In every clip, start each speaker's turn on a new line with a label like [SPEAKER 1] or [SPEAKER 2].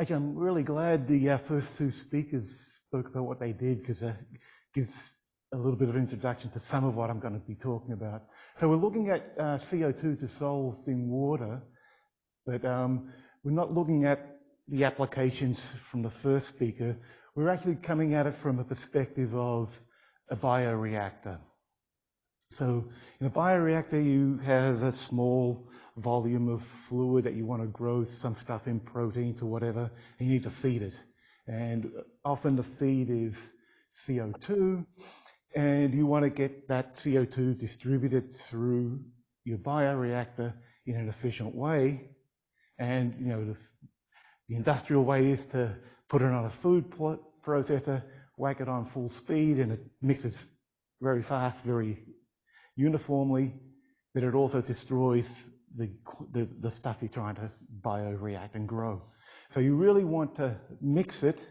[SPEAKER 1] Actually, I'm really glad the uh, first two speakers spoke about what they did because it gives a little bit of introduction to some of what I'm going to be talking about. So we're looking at uh, CO2 dissolved in water, but um, we're not looking at the applications from the first speaker. We're actually coming at it from a perspective of a bioreactor. So in a bioreactor, you have a small volume of fluid that you want to grow some stuff in proteins or whatever, and you need to feed it. And often the feed is CO2, and you want to get that CO2 distributed through your bioreactor in an efficient way. And, you know, the, the industrial way is to put it on a food processor, whack it on full speed, and it mixes very fast, very uniformly, but it also destroys the, the, the stuff you're trying to bioreact and grow. So you really want to mix it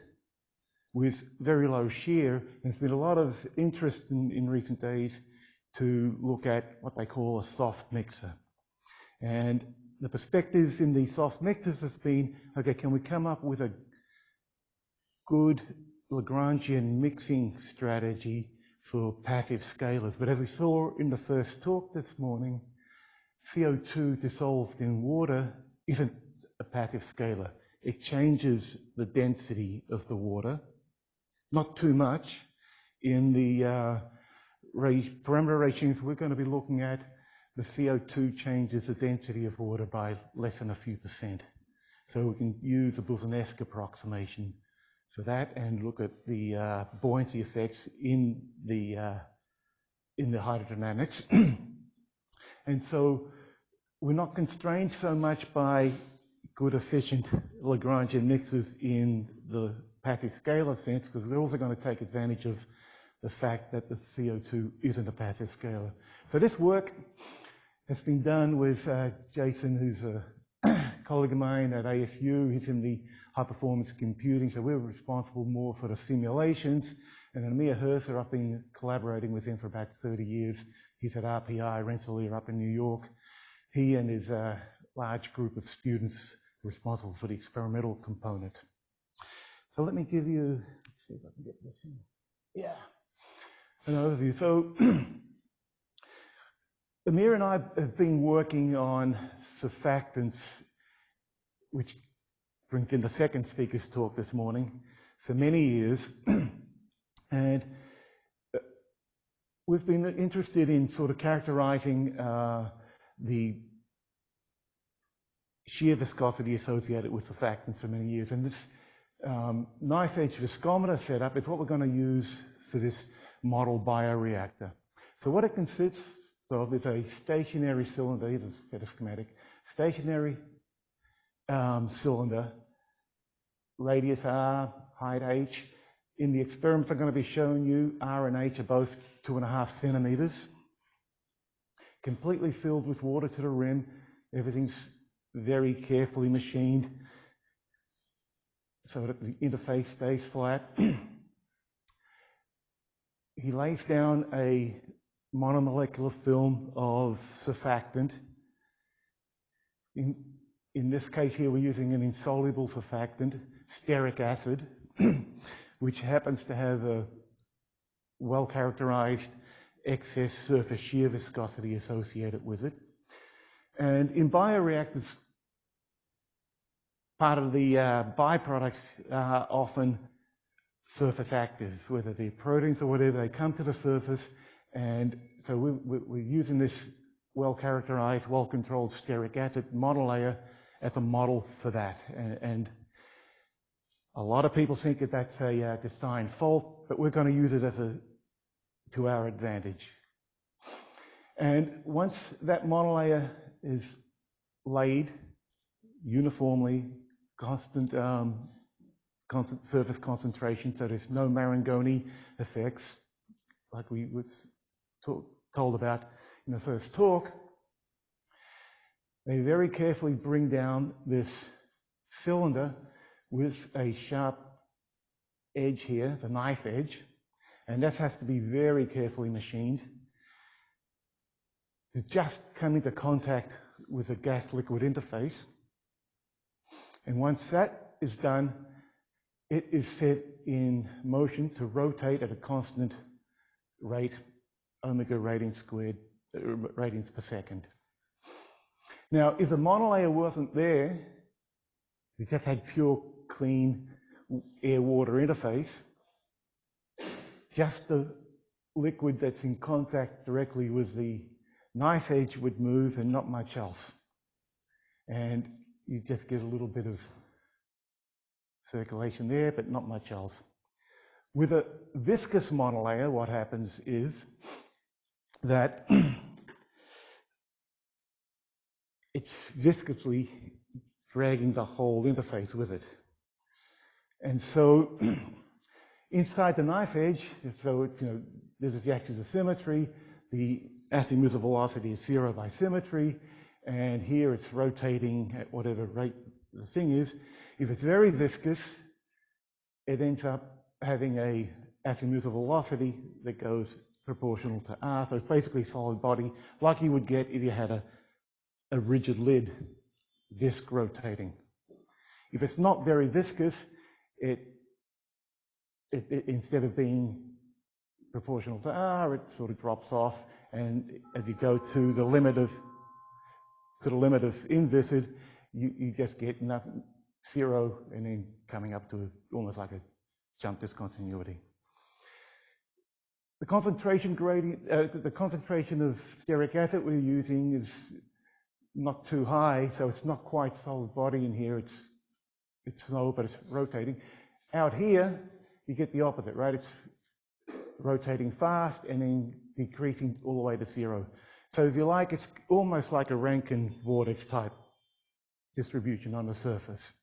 [SPEAKER 1] with very low shear. There's been a lot of interest in, in recent days to look at what they call a soft mixer. And the perspectives in these soft mixers has been, okay, can we come up with a good Lagrangian mixing strategy for passive scalars. But as we saw in the first talk this morning, CO2 dissolved in water isn't a passive scalar. It changes the density of the water, not too much. In the uh, parameter regimes we're going to be looking at, the CO2 changes the density of water by less than a few percent. So we can use a Boussinesq approximation for that and look at the uh, buoyancy effects in the uh, in the hydrodynamics. and so we're not constrained so much by good efficient Lagrangian mixes in the passive scalar sense because we're also going to take advantage of the fact that the CO2 isn't a passive scalar. So this work has been done with uh, Jason, who's a colleague of mine at ASU, he's in the high performance computing, so we're responsible more for the simulations. And then Amir Hirsa, I've been collaborating with him for about 30 years. He's at RPI, Rensselaer up in New York. He and his uh, large group of students responsible for the experimental component. So let me give you, let's see if I can get this in. Yeah, an overview. So Amir and I have been working on surfactants which brings in the second speaker's talk this morning, for many years. and uh, we've been interested in sort of characterizing uh, the shear viscosity associated with the surfactants for many years. And this um, knife edge viscometer setup is what we're going to use for this model bioreactor. So what it consists of is a stationary cylinder, here's a schematic, stationary um, cylinder, radius R, height H. In the experiments I'm going to be showing you, R and H are both two and a half centimeters. Completely filled with water to the rim. Everything's very carefully machined so that the interface stays flat. he lays down a monomolecular film of surfactant. In, in this case here, we're using an insoluble surfactant, stearic acid, which happens to have a well-characterized excess surface shear viscosity associated with it. And in bioreactors, part of the uh, byproducts are often surface actives, whether they're proteins or whatever, they come to the surface, and so we, we're using this well-characterized, well-controlled stearic acid monolayer as a model for that. And, and a lot of people think that that's a uh, design fault, but we're going to use it as a to our advantage. And once that monolayer is laid uniformly, constant, um, constant surface concentration, so there's no Marangoni effects, like we was told about in the first talk, they very carefully bring down this cylinder with a sharp edge here, the knife edge, and that has to be very carefully machined to just come into contact with the gas-liquid interface. And once that is done, it is set in motion to rotate at a constant rate, omega radians squared, uh, radians per second. Now, if the monolayer wasn't there, we just had pure, clean air-water interface, just the liquid that's in contact directly with the knife edge would move and not much else. And you just get a little bit of circulation there, but not much else. With a viscous monolayer, what happens is that it's viscously dragging the whole interface with it. And so inside the knife edge, so you know, this is the axis of symmetry, the azimuthal velocity is zero by symmetry, and here it's rotating at whatever rate the thing is. If it's very viscous, it ends up having a azimuthal velocity that goes proportional to r. So it's basically solid body, like you would get if you had a, a rigid lid disk rotating. If it's not very viscous, it, it, it, instead of being proportional to r, it sort of drops off, and as you go to the limit of to the limit of inviscid, you, you just get nothing, zero, and then coming up to almost like a jump discontinuity. The concentration gradient, uh, the concentration of stearic acid we're using is not too high, so it's not quite solid body in here. It's it's slow, but it's rotating. Out here, you get the opposite, right? It's rotating fast and then decreasing all the way to zero. So if you like, it's almost like a Rankine vortex type distribution on the surface.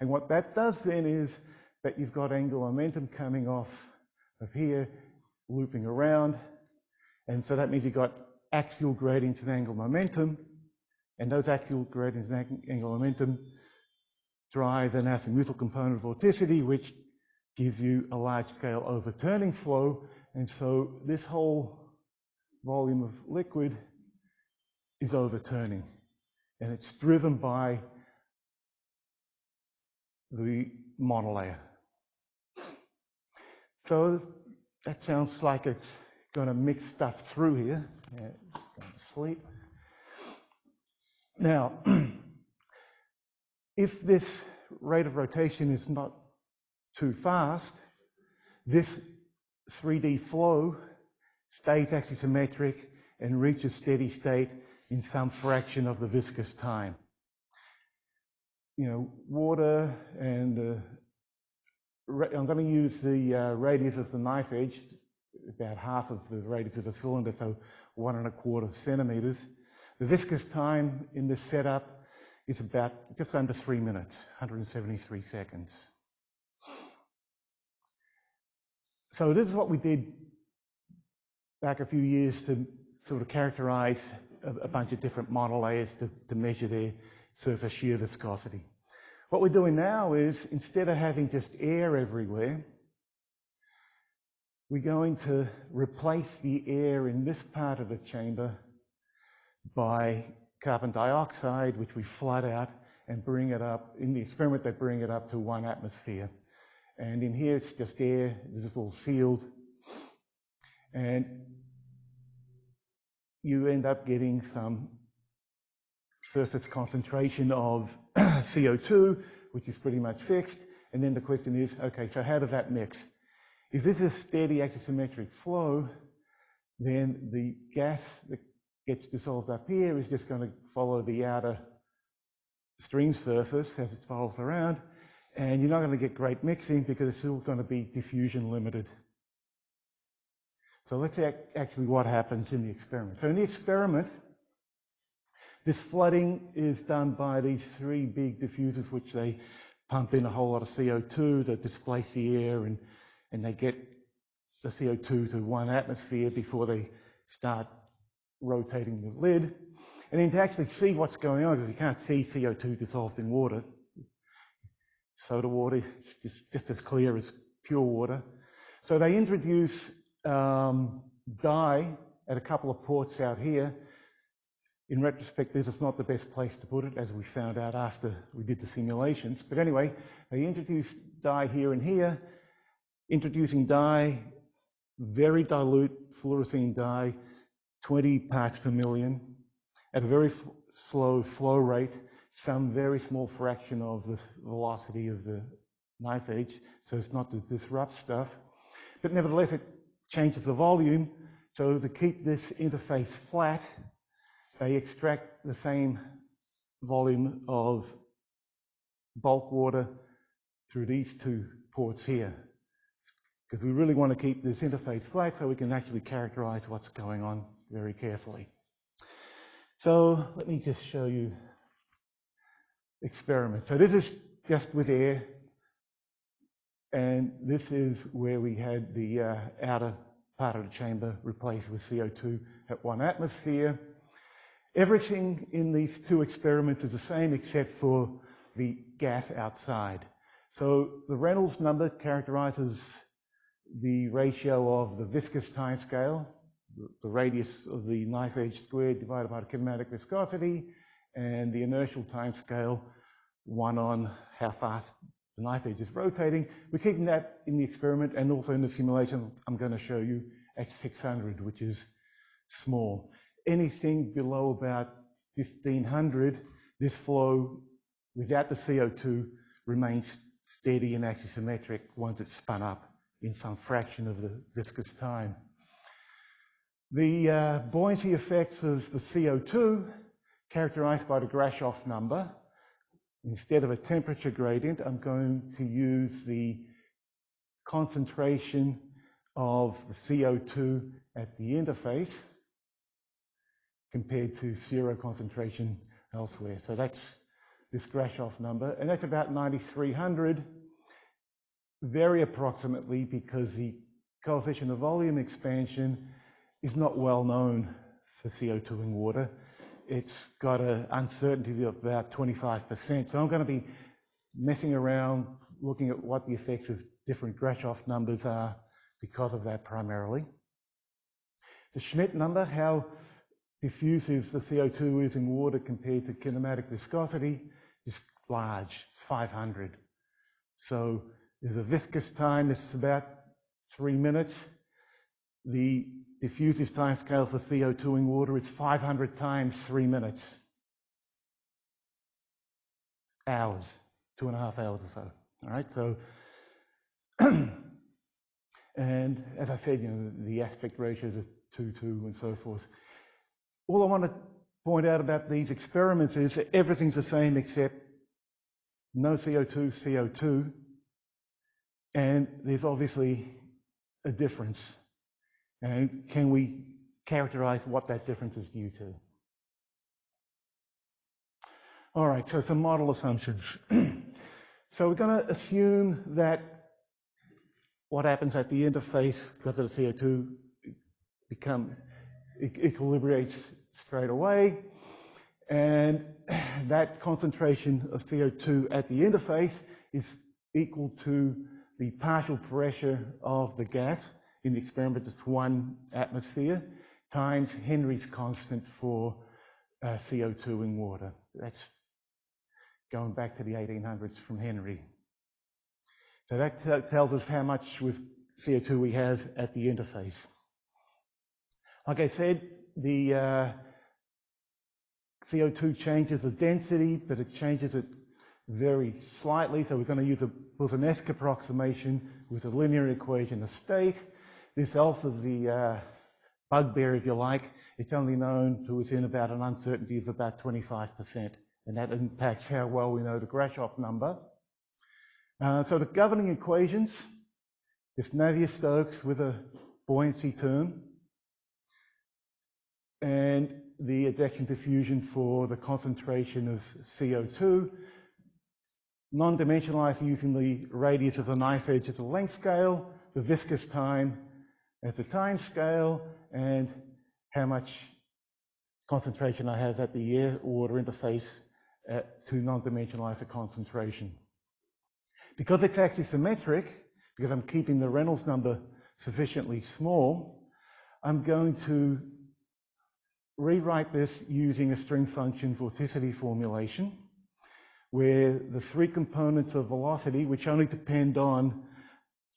[SPEAKER 1] And what that does then is that you've got angular momentum coming off of here, looping around. And so that means you've got axial gradients in angular momentum. And those axial gradients in angular momentum drive an azimuthal component of vorticity, which gives you a large scale overturning flow. And so this whole volume of liquid is overturning. And it's driven by the monolayer. So that sounds like it's going to mix stuff through here. Yeah, sleep. Now, if this rate of rotation is not too fast, this 3D flow stays axisymmetric and reaches steady state in some fraction of the viscous time. You know, water and uh, I'm going to use the uh, radius of the knife edge, about half of the radius of a cylinder, so one and a quarter centimeters. The viscous time in this setup is about just under three minutes, 173 seconds. So this is what we did back a few years to sort of characterize a, a bunch of different monolayers to, to measure their surface shear viscosity. What we're doing now is instead of having just air everywhere, we're going to replace the air in this part of the chamber by carbon dioxide, which we flood out and bring it up. In the experiment, they bring it up to one atmosphere. And in here, it's just air. This is all sealed. And you end up getting some surface concentration of CO2, which is pretty much fixed. And then the question is, okay, so how does that mix? If this is steady axisymmetric flow, then the gas that gets dissolved up here is just going to follow the outer stream surface as it follows around. And you're not going to get great mixing because it's still going to be diffusion limited. So let's see actually what happens in the experiment. So in the experiment, this flooding is done by these three big diffusers, which they pump in a whole lot of CO2 to displace the air, and, and they get the CO2 to one atmosphere before they start rotating the lid. And then to actually see what's going on, because you can't see CO2 dissolved in water, soda water is just, just as clear as pure water. So they introduce um, dye at a couple of ports out here In retrospect, this is not the best place to put it, as we found out after we did the simulations. But anyway, they introduced dye here and here, introducing dye, very dilute fluorescein dye, 20 parts per million, at a very slow flow rate, some very small fraction of the velocity of the knife edge, so it's not to disrupt stuff. But nevertheless, it changes the volume. So to keep this interface flat, they extract the same volume of bulk water through these two ports here. Because we really want to keep this interface flat so we can actually characterize what's going on very carefully. So let me just show you experiment. So this is just with air. And this is where we had the uh, outer part of the chamber replaced with CO2 at one atmosphere. Everything in these two experiments is the same except for the gas outside. So the Reynolds number characterizes the ratio of the viscous time scale, the radius of the knife edge squared divided by the kinematic viscosity, and the inertial time scale, one on how fast the knife edge is rotating. We're keeping that in the experiment and also in the simulation I'm going to show you at 600, which is small. Anything below about 1500, this flow without the CO2 remains steady and axisymmetric once it's spun up in some fraction of the viscous time. The uh, buoyancy effects of the CO2, characterized by the Grashof number, instead of a temperature gradient, I'm going to use the concentration of the CO2 at the interface compared to zero concentration elsewhere. So that's this Grashof number, and that's about 9300 very approximately because the coefficient of volume expansion is not well known for CO2 in water. It's got an uncertainty of about 25%. So I'm going to be messing around looking at what the effects of different Grashof numbers are because of that primarily. The Schmidt number, how diffusive the CO2 is in water compared to kinematic viscosity, is large. It's 500. So there's a viscous time, this is about three minutes. The diffusive time scale for CO2 in water is 500 times three minutes. Hours, two and a half hours or so. All right, so, and as I said, you know, the aspect ratios are 2, 2, and so forth. All I want to point out about these experiments is that everything's the same except no CO2, CO2, and there's obviously a difference. And can we characterize what that difference is due to? All right, so some model assumptions. so we're going to assume that what happens at the interface because of the CO2 become equilibrates straight away. And that concentration of CO2 at the interface is equal to the partial pressure of the gas in the experiment is one atmosphere times Henry's constant for uh, CO2 in water. That's going back to the 1800s from Henry. So that t- tells us how much with CO2 we have at the interface. Like I said, the uh, CO2 changes the density, but it changes it very slightly. So we're going to use a Boussinesq approximation with a linear equation of state. This alpha the uh, bugbear, if you like. It's only known to within about an uncertainty of about 25%, and that impacts how well we know the Grashof number. Uh, so the governing equations, this Navier-Stokes with a buoyancy term, and the advection diffusion for the concentration of CO2, non-dimensionalized using the radius of the knife edge as a length scale, the viscous time as a time scale, and how much concentration I have at the air-water interface uh, to non-dimensionalize the concentration. Because it's axisymmetric, because I'm keeping the Reynolds number sufficiently small, I'm going to rewrite this using a stream function vorticity formulation, where the three components of velocity, which only depend on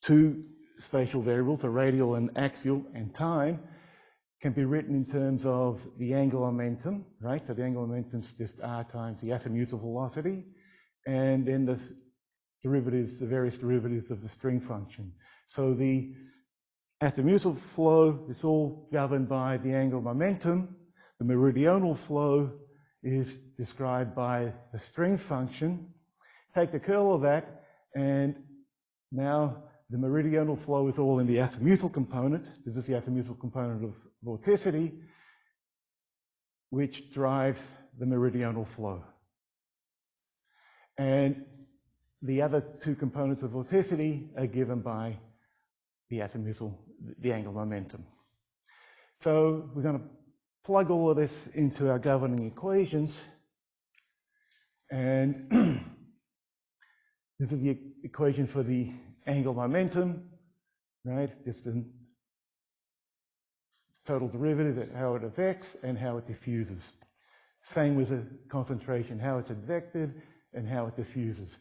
[SPEAKER 1] two spatial variables, the radial and axial, and time, can be written in terms of the angular momentum, right? So the angular momentum is just r times the azimuthal velocity, and then the derivatives, the various derivatives of the stream function. So the azimuthal flow is all governed by the angular momentum. The meridional flow is described by the stream function. Take the curl of that, and now the meridional flow is all in the azimuthal component. This is the azimuthal component of vorticity, which drives the meridional flow. And the other two components of vorticity are given by the azimuthal, the angular momentum. So we're going to plug all of this into our governing equations. And this is the equation for the angular momentum, right? Just the total derivative, of how it affects and how it diffuses. Same with the concentration, how it's advected and how it diffuses.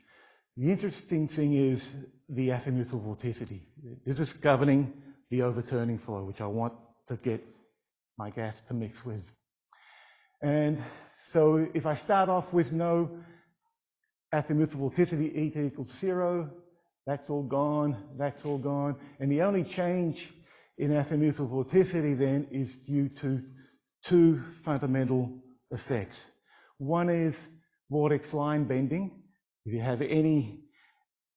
[SPEAKER 1] The interesting thing is the azimuthal vorticity. This is governing the overturning flow, which I want to get my gas to mix with. And so if I start off with no azimuthal vorticity, eta equals zero, that's all gone, that's all gone. And the only change in azimuthal vorticity then is due to two fundamental effects. One is vortex line bending. If you have any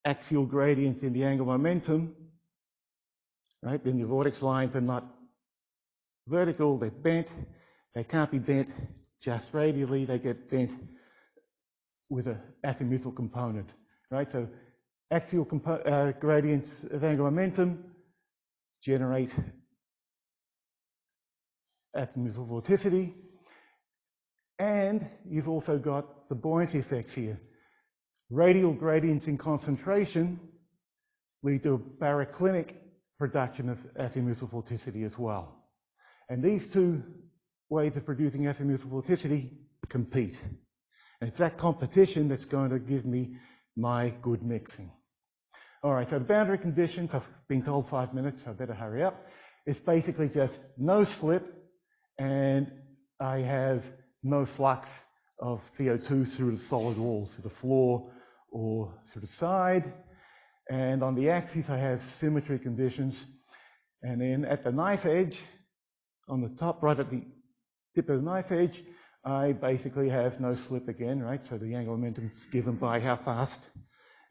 [SPEAKER 1] axial gradients in the angular momentum, right, then the vortex lines are not vertical, they're bent. They can't be bent just radially, they get bent with an azimuthal component, right? So axial uh, gradients of angular momentum generate azimuthal vorticity. And you've also got the buoyancy effects here. Radial gradients in concentration lead to a baroclinic production of azimuthal vorticity as well. And these two ways of producing azimuthal vorticity compete. And it's that competition that's going to give me my good mixing. All right, so the boundary conditions, I've been told five minutes, so I better hurry up. It's basically just no slip, and I have no flux of CO2 through the solid walls, through the floor or through the side. And on the axis, I have symmetry conditions. And then at the knife edge, on the top right at the tip of the knife edge, I basically have no slip again, right? So the angular momentum is given by how fast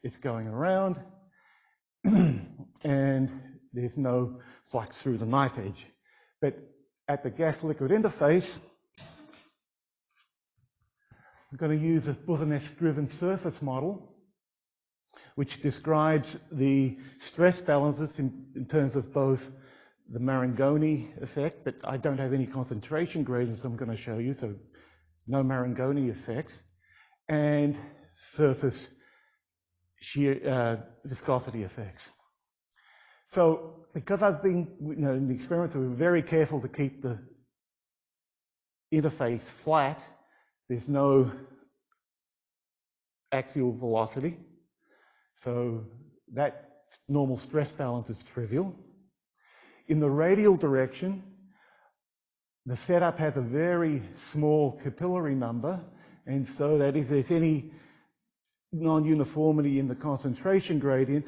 [SPEAKER 1] it's going around. and there's no flux through the knife edge. But at the gas-liquid interface, I'm going to use a Boussinesq-Scriven surface model, which describes the stress balances in, in, terms of both the Marangoni effect, but I don't have any concentration gradients I'm going to show you, so no Marangoni effects, and surface shear uh, viscosity effects. So because I've been, you know, in the experiments, we were very careful to keep the interface flat. There's no axial velocity. So that normal stress balance is trivial. In the radial direction, the setup has a very small capillary number, and so that if there's any non-uniformity in the concentration gradient,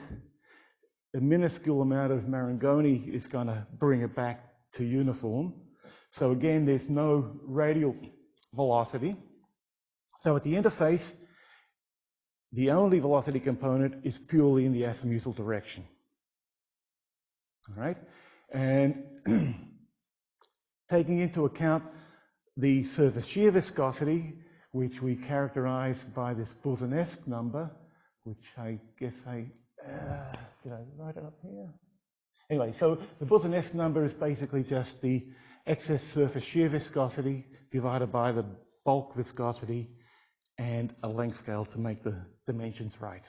[SPEAKER 1] a minuscule amount of Marangoni is going to bring it back to uniform. So again, there's no radial velocity. So at the interface, the only velocity component is purely in the azimuthal direction. All right? And taking into account the surface shear viscosity, which we characterize by this Boussinesq number, which I guess I, uh, did I write it up here? Anyway, so the Boussinesq number is basically just the excess surface shear viscosity divided by the bulk viscosity and a length scale to make the dimensions right.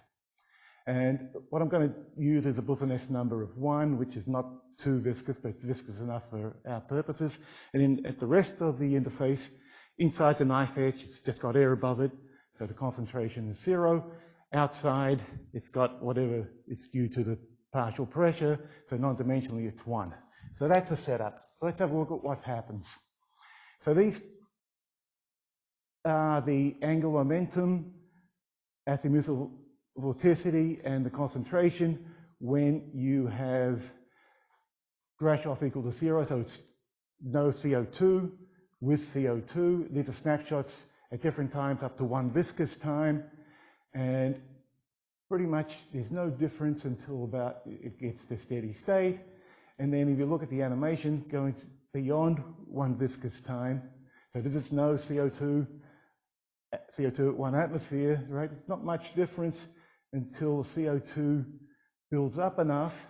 [SPEAKER 1] And what I'm going to use is a Boussinesq number of one, which is not too viscous, but it's viscous enough for our purposes. And then at the rest of the interface, inside the knife edge, it's just got air above it, so the concentration is zero. Outside, it's got whatever is due to the partial pressure, so non-dimensionally it's one. So that's the setup. So let's have a look at what happens. So these are the angular momentum, azimuthal vorticity, and the concentration when you have Grashof equal to zero, so it's no CO2 with CO2. These are snapshots at different times up to one viscous time. And pretty much there's no difference until about it gets to steady state. And then if you look at the animation going beyond one viscous time, so this is no CO2, CO2 at one atmosphere, right? Not much difference until CO2 builds up enough.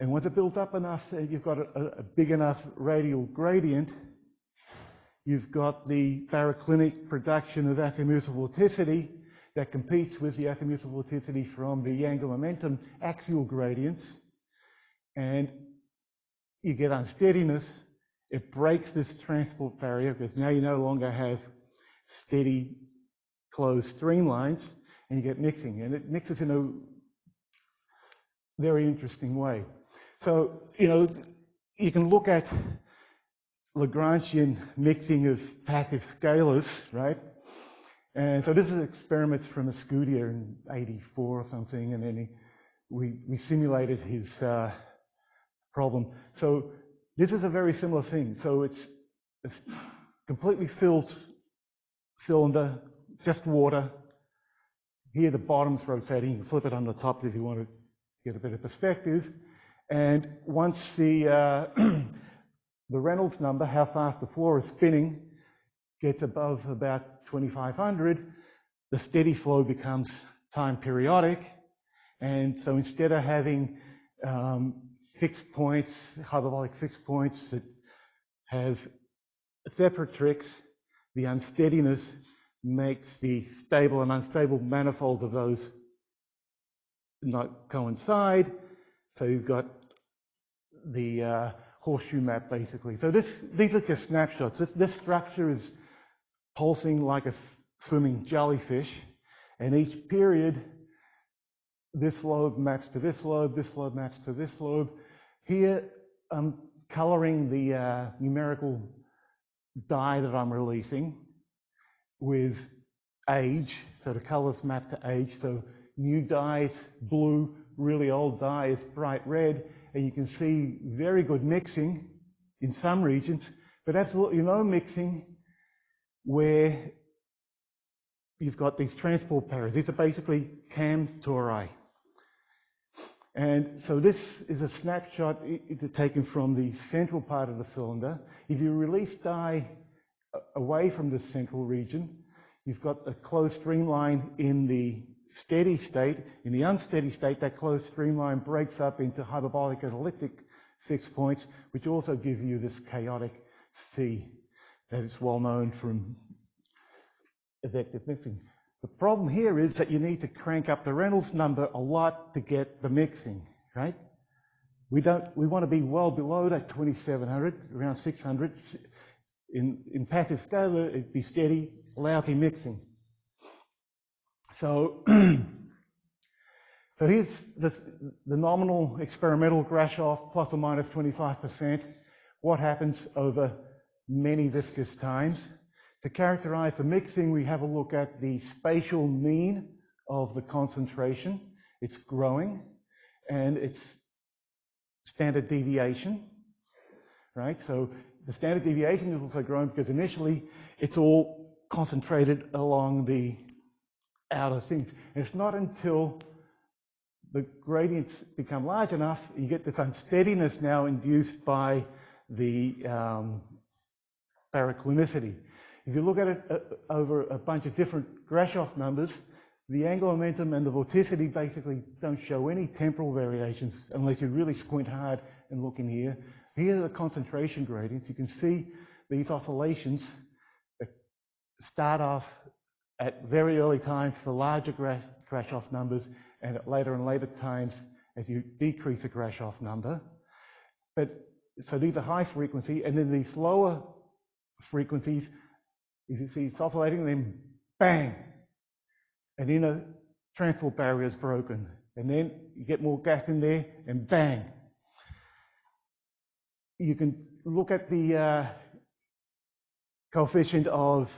[SPEAKER 1] And once it builds up enough, uh, you've got a, a big enough radial gradient, you've got the baroclinic production of azimuthal vorticity that competes with the azimuthal vorticity from the angular momentum axial gradients. And you get unsteadiness. It breaks this transport barrier because now you no longer have steady closed streamlines and you get mixing. And it mixes in a very interesting way. So, you know, you can look at Lagrangian mixing of passive scalars, right? And so this is experiments from Escudier in 84 or something, and then he, we, we simulated his uh, problem. So this is a very similar thing. So it's a completely filled cylinder, just water. Here the bottom's rotating. You can flip it on the top if you want to get a bit of perspective. And once the, uh, the Reynolds number, how fast the floor is spinning, gets above about 2500, the steady flow becomes time periodic. And so instead of having um, fixed points, hyperbolic fixed points that have separatrices, the unsteadiness makes the stable and unstable manifolds of those not coincide. So you've got the uh, horseshoe map basically. So this, these are just snapshots. This, this structure is pulsing like a swimming jellyfish, and each period, this lobe maps to this lobe, this lobe maps to this lobe. Here, I'm coloring the uh, numerical dye that I'm releasing with age, so the colors map to age. So new dye is blue, really old dye is bright red, and you can see very good mixing in some regions, but absolutely no mixing where you've got these transport barriers. These are basically KAM tori. And so this is a snapshot taken from the central part of the cylinder. If you release dye away from the central region, you've got a closed streamline in the steady state. In the unsteady state, that closed streamline breaks up into hyperbolic and elliptic fixed points, which also give you this chaotic sea that is well known from effective mixing. The problem here is that you need to crank up the Reynolds number a lot to get the mixing, right? We don't. We want to be well below that 2700, around 600. In, in passive scalar, it'd be steady, lousy mixing. So, so here's the, the nominal experimental Grashof plus or minus 25%. What happens over many viscous times. To characterize the mixing, we have a look at the spatial mean of the concentration. It's growing, and its standard deviation, right? So the standard deviation is also growing because initially it's all concentrated along the outer things. And it's not until the gradients become large enough, you get this unsteadiness now induced by the um, baroclinicity. If you look at it uh, over a bunch of different Grashof numbers, the angular momentum and the vorticity basically don't show any temporal variations unless you really squint hard and look in here. Here are the concentration gradients. You can see these oscillations start off at very early times for larger Grashof numbers, and at later and later times as you decrease the Grashof number. But so these are high frequency, and then these lower frequencies, if you see it's oscillating, then bang, an inner transport barrier is broken. And then you get more gas in there, and bang. You can look at the uh, coefficient of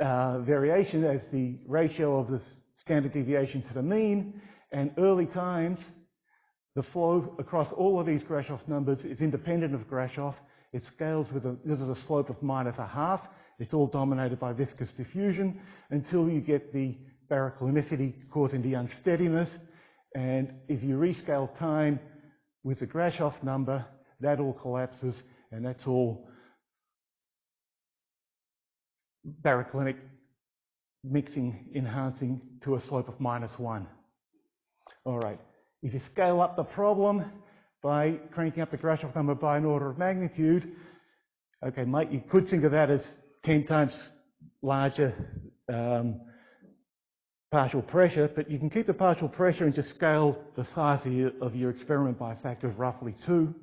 [SPEAKER 1] uh, variation as the ratio of the standard deviation to the mean, and early times, the flow across all of these Grashof numbers is independent of Grashof. It scales with a, this is a slope of minus a half. It's all dominated by viscous diffusion until you get the baroclinicity causing the unsteadiness. And if you rescale time with the Grashof number, that all collapses and that's all baroclinic mixing, enhancing to a slope of minus one. All right, if you scale up the problem by cranking up the Grashof number by an order of magnitude, okay, mate, you could think of that as 10 times larger um, partial pressure, but you can keep the partial pressure and just scale the size of your, of your experiment by a factor of roughly two.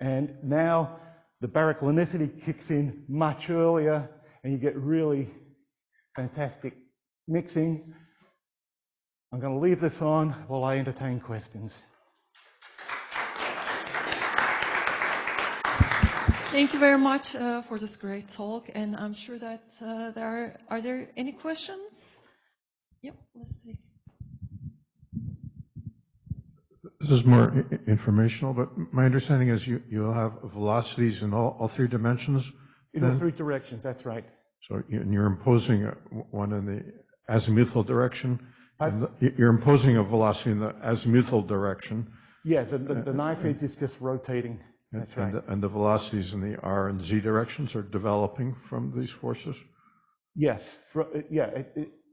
[SPEAKER 1] And now the baroclinicity kicks in much earlier and you get really fantastic mixing. I'm going to leave this on while I entertain questions.
[SPEAKER 2] Thank you very much uh, for this great talk, and I'm sure that uh, there are, are there any questions? Yep, let's take.
[SPEAKER 3] This is more informational, but my understanding is you, you'll have velocities in all, all three dimensions.
[SPEAKER 1] In all three directions, that's right.
[SPEAKER 3] So you're imposing one in the azimuthal direction. You're imposing a velocity in the azimuthal direction.
[SPEAKER 1] Yeah, the, the, the knife edge is just rotating.
[SPEAKER 3] and-
[SPEAKER 1] That's
[SPEAKER 3] and
[SPEAKER 1] right.
[SPEAKER 3] the- And the velocities in the R and Z directions are developing from these forces?
[SPEAKER 1] Yes, uh, yeah,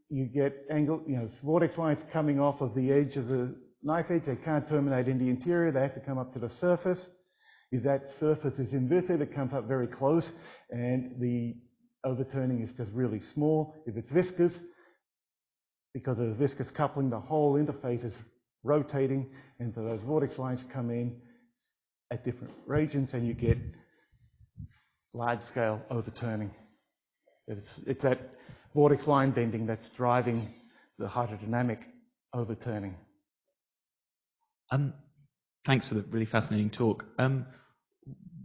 [SPEAKER 1] you get angle, you know, vortex lines coming off of the edge of the knife edge. They can't terminate in the interior. They have to come up to the surface. If that surface is inviscid, it comes up very close, and the overturning is just really small. If it's viscous, because of the viscous coupling, the whole interface is rotating, and so those vortex lines come in at different regions, and you get large-scale overturning. It's, it's that vortex line bending that's driving the hydrodynamic overturning.
[SPEAKER 4] Um, thanks for the really fascinating talk. Um,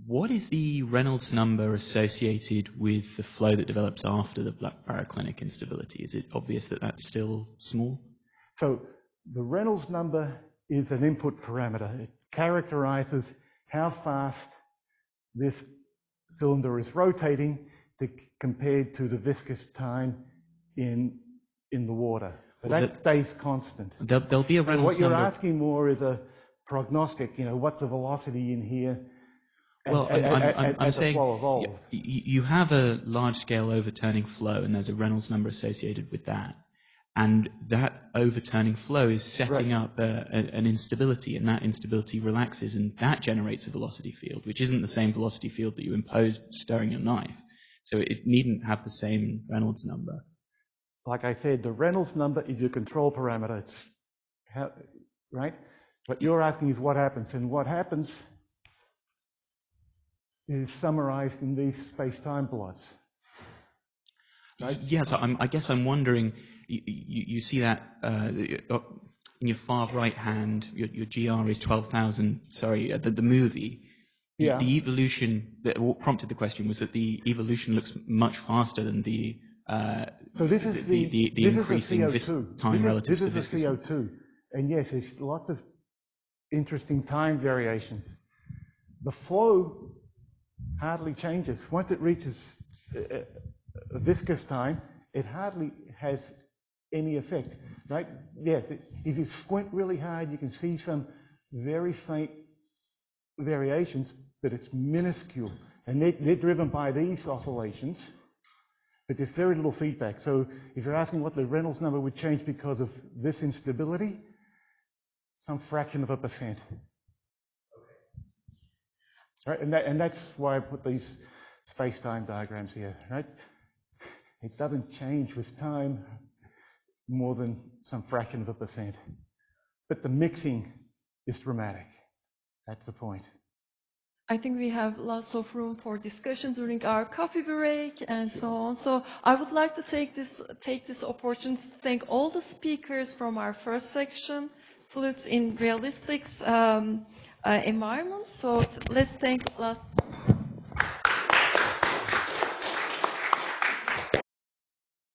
[SPEAKER 4] what is the Reynolds number associated with the flow that develops after the black baroclinic instability? Is it obvious that that's still small?
[SPEAKER 1] So the Reynolds number is an input parameter. It characterizes how fast this cylinder is rotating to, compared to the viscous time in, in the water. So
[SPEAKER 4] Well,
[SPEAKER 1] that,
[SPEAKER 4] that-
[SPEAKER 1] stays constant.
[SPEAKER 4] There, there'll be a Reynolds
[SPEAKER 1] what you're
[SPEAKER 4] number.
[SPEAKER 1] asking more is a prognostic, you know, what's the velocity in here
[SPEAKER 4] Well,
[SPEAKER 1] a-
[SPEAKER 4] I'm, I'm, I'm, saying
[SPEAKER 1] flow
[SPEAKER 4] y-
[SPEAKER 1] evolves.
[SPEAKER 4] y- you have a large-scale overturning flow, and there's a Reynolds number associated with that. And that overturning flow is setting up a, a, an instability, and that instability relaxes, and that generates a velocity field, which isn't the same velocity field that you imposed stirring your knife. So it needn't have the same Reynolds number.
[SPEAKER 1] Like I said, the Reynolds number is your control parameter. It's how, right? What you're asking is what happens, and what happens is summarized in these space-time plots. Right.
[SPEAKER 4] Yes, I'm, I guess I'm wondering. You, you, you see that uh, in your far right hand, your, your GR is twelve thousand. Sorry, uh, the, the movie. The-
[SPEAKER 1] Yeah.
[SPEAKER 4] The evolution that what prompted the question was that the evolution looks much faster than the uh,
[SPEAKER 1] So this is the,
[SPEAKER 4] the, the,
[SPEAKER 1] this
[SPEAKER 4] increasing
[SPEAKER 1] is the CO2.
[SPEAKER 4] time
[SPEAKER 1] this
[SPEAKER 4] relative
[SPEAKER 1] is,
[SPEAKER 4] to the
[SPEAKER 1] this is the CO2. And yes, there's lots of interesting time variations. The flow hardly changes. Once it reaches uh, uh, viscous time, it hardly has any effect, right? Yes, if you squint really hard, you can see some very faint variations, but it's minuscule. And they, they're driven by these oscillations, but there's very little feedback. So if you're asking what the Reynolds number would change because of this instability, some fraction of a percent. Right, and, that, and that's why I put these space-time diagrams here, right? It doesn't change with time. more than some fraction of a percent. But the mixing is dramatic. That's the point.
[SPEAKER 2] I think we have lots of room for discussion during our coffee break and so on. So I would like to take this take this opportunity to thank all the speakers from our first section, Flutes in realistic um, uh, Environments. So let's thank last